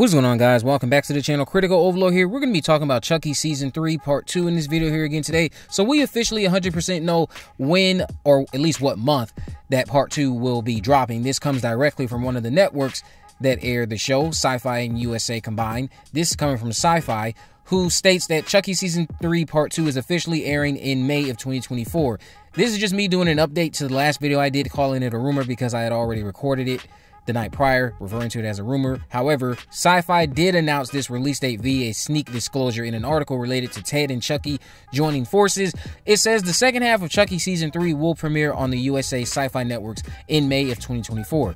What's going on guys? Welcome back to the channel. Critical Overlord here. We're going to be talking about Chucky Season 3 Part 2 in this video here again today. So we officially 100% know when, or at least what month, that Part 2 will be dropping. This comes directly from one of the networks that aired the show, Syfy and USA combined. This is coming from Syfy, who states that Chucky Season 3 Part 2 is officially airing in May of 2024. This is just me doing an update to the last video I did calling it a rumor because I had already recorded it the night prior, referring to it as a rumor. However, Syfy did announce this release date via a sneak disclosure in an article related to Ted and Chucky joining forces. It says the second half of Chucky Season 3 will premiere on the USA Syfy Networks in May of 2024.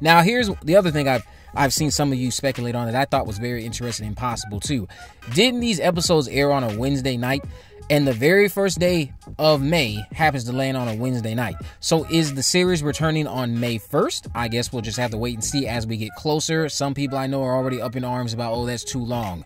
Now, here's the other thing I've I've seen some of you speculate on that I thought was very interesting and possible too. Didn't these episodes air on a Wednesday night? and the very first day of May happens to land on a Wednesday night. So is the series returning on May 1st? I guess we'll just have to wait and see as we get closer. Some people I know are already up in arms about, oh, that's too long.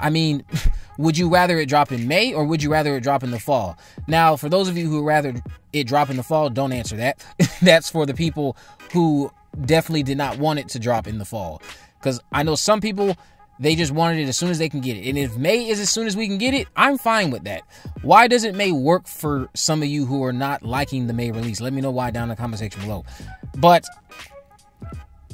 I mean, would you rather it drop in May or would you rather it drop in the fall? Now, for those of you who rather it drop in the fall, don't answer that. that's for the people who definitely did not want it to drop in the fall. Because I know some people they just wanted it as soon as they can get it. And if May is as soon as we can get it, I'm fine with that. Why doesn't May work for some of you who are not liking the May release? Let me know why down in the comment section below. But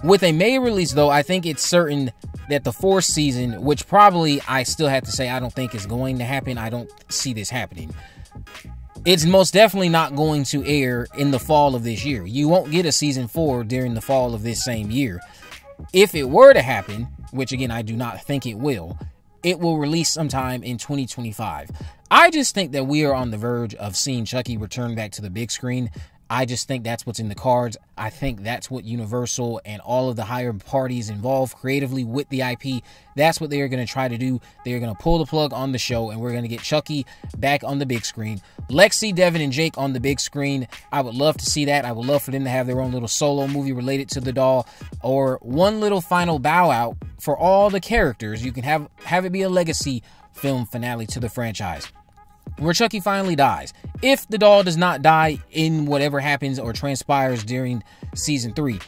with a May release, though, I think it's certain that the fourth season, which probably I still have to say I don't think is going to happen, I don't see this happening. It's most definitely not going to air in the fall of this year. You won't get a season four during the fall of this same year. If it were to happen, which again, I do not think it will, it will release sometime in 2025. I just think that we are on the verge of seeing Chucky return back to the big screen. I just think that's what's in the cards. I think that's what Universal and all of the higher parties involved creatively with the IP, that's what they are going to try to do. They are going to pull the plug on the show, and we're going to get Chucky back on the big screen. Lexy, Devon, and Jake on the big screen. I would love to see that. I would love for them to have their own little solo movie related to the doll, or one little final bow out for all the characters. You can have have it be a legacy film finale to the franchise where Chucky finally dies. If the doll does not die in whatever happens or transpires during season three.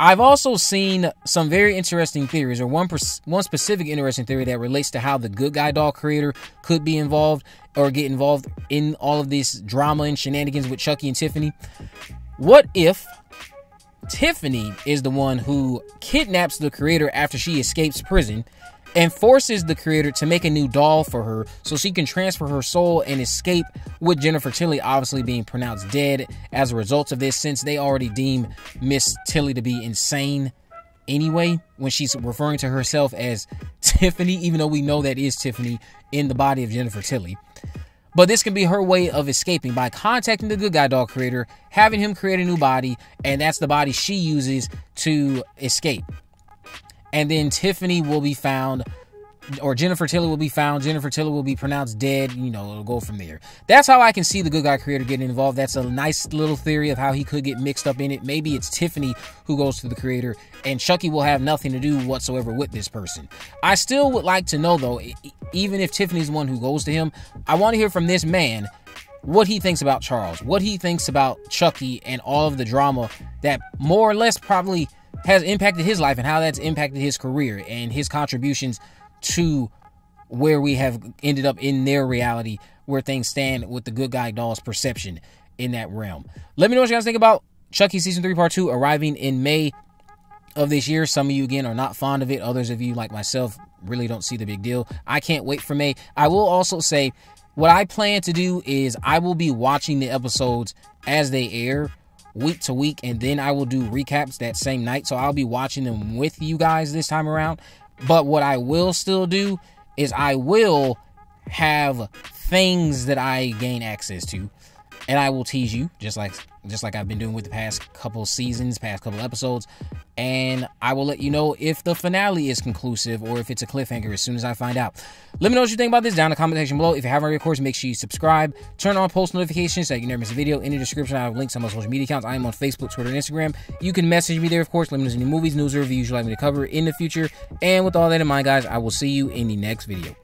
I've also seen some very interesting theories, or one one specific interesting theory that relates to how the Good Guy doll creator could be involved or get involved in all of this drama and shenanigans with Chucky and Tiffany. What if Tiffany is the one who kidnaps the creator after she escapes prison and forces the creator to make a new doll for her so she can transfer her soul and escape with Jennifer Tilly obviously being pronounced dead as a result of this since they already deem Miss Tilly to be insane anyway when she's referring to herself as Tiffany even though we know that is Tiffany in the body of Jennifer Tilly. But this can be her way of escaping by contacting the Good Guy Doll creator, having him create a new body, and that's the body she uses to escape and then Tiffany will be found or Jennifer Tilly will be found. Jennifer Tilly will be pronounced dead. You know, it'll go from there. That's how I can see the Good Guy creator getting involved. That's a nice little theory of how he could get mixed up in it. Maybe it's Tiffany who goes to the creator, and Chucky will have nothing to do whatsoever with this person. I still would like to know, though, even if Tiffany's the one who goes to him, I want to hear from this man what he thinks about Charles, what he thinks about Chucky, and all of the drama that more or less probably has impacted his life and how that's impacted his career and his contributions to where we have ended up in their reality where things stand with the good guy doll's perception in that realm. Let me know what you guys think about Chucky season 3 part 2 arriving in May of this year. Some of you again are not fond of it. Others of you like myself really don't see the big deal. I can't wait for May. I will also say what I plan to do is I will be watching the episodes as they air week to week, and then I will do recaps that same night. So I'll be watching them with you guys this time around. But what I will still do is I will have things that I gain access to and I will tease you just like just like I've been doing with the past couple seasons, past couple episodes, and I will let you know if the finale is conclusive or if it's a cliffhanger as soon as I find out. Let me know what you think about this down in the comment section below. If you haven't already, of course, make sure you subscribe, turn on post notifications so you never miss a video. In the description, I have links on my social media accounts. I am on Facebook, Twitter, and Instagram. You can message me there, of course. Let me know any movies, news, or reviews you'd like me to cover in the future. And with all that in mind, guys, I will see you in the next video.